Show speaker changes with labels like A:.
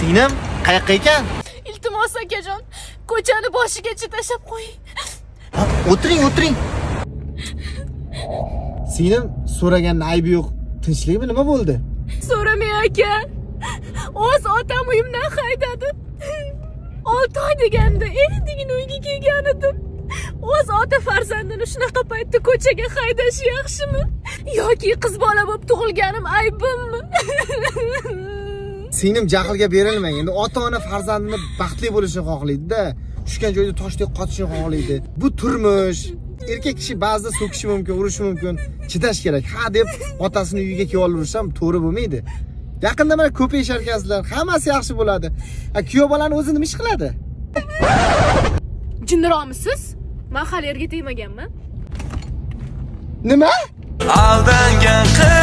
A: singlim qayoqqa ekan?
B: Iltimos akajon ko'chani boshigacha tashlab qo'ying
A: o'tiring o'tiring. Singlim so'raganni aybi yo'q. Tinchlikmi nima bo'ldi?
B: So'ramang aka. O'z otam uyimdan haydadi. Olti oy deganda endigina uyga kelgan edim o'z ota farzandini shunaqa paytda ko'chaga haydash yaxshimi? Yoki qiz bola bo'lib tug'ilganim aybimmi
A: singlim jahlga berilmang. Endi ota ona farzandini baxtli bo'lishini xohlaydida tushgan joyda toshdek qotishini xohlaydi. Bu turmush erkak kishi ba'zida so'kishi mumkin urishi mumkin chidash kerak. Ha deb otasini uyiga kelib olverish ham to'g'ri bo'lmaydi. Yaqinda mana ko'payishar ekansizlar hammasi yaxshi bo'ladi. Kuyov bolani o'zi nima ish qiladi?
B: Jinniroqmisiz? Man hali erga tegmaganman
A: nima?
C: Aldangan qiz